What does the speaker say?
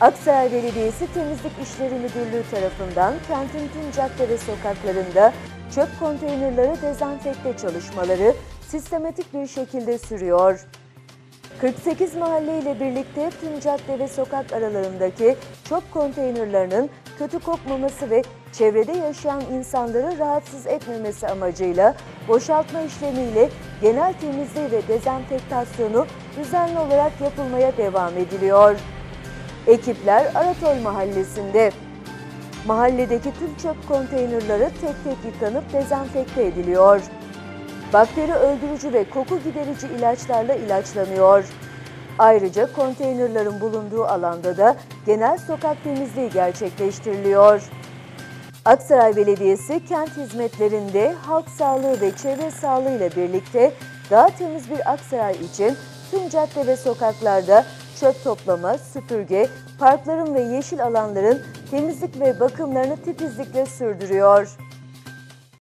Aksaray Belediyesi Temizlik İşleri Müdürlüğü tarafından kentin tüm cadde ve sokaklarında çöp konteynerları dezenfekte çalışmaları sistematik bir şekilde sürüyor. 48 mahalle ile birlikte tüm cadde ve sokak aralarındaki çöp konteynerlarının kötü kokmaması ve çevrede yaşayan insanları rahatsız etmemesi amacıyla boşaltma işlemiyle genel temizliği ve dezenfektasyonu düzenli olarak yapılmaya devam ediliyor. Ekipler Aratoy mahallesinde. Mahalledeki tüm çöp konteynerları tek tek yıkanıp dezenfekte ediliyor. Bakteri öldürücü ve koku giderici ilaçlarla ilaçlanıyor. Ayrıca konteynerların bulunduğu alanda da genel sokak temizliği gerçekleştiriliyor. Aksaray Belediyesi kent hizmetlerinde halk sağlığı ve çevre sağlığı ile birlikte daha temiz bir Aksaray için tüm cadde ve sokaklarda çöp toplama, süpürge, parkların ve yeşil alanların temizlik ve bakımlarını titizlikle sürdürüyor.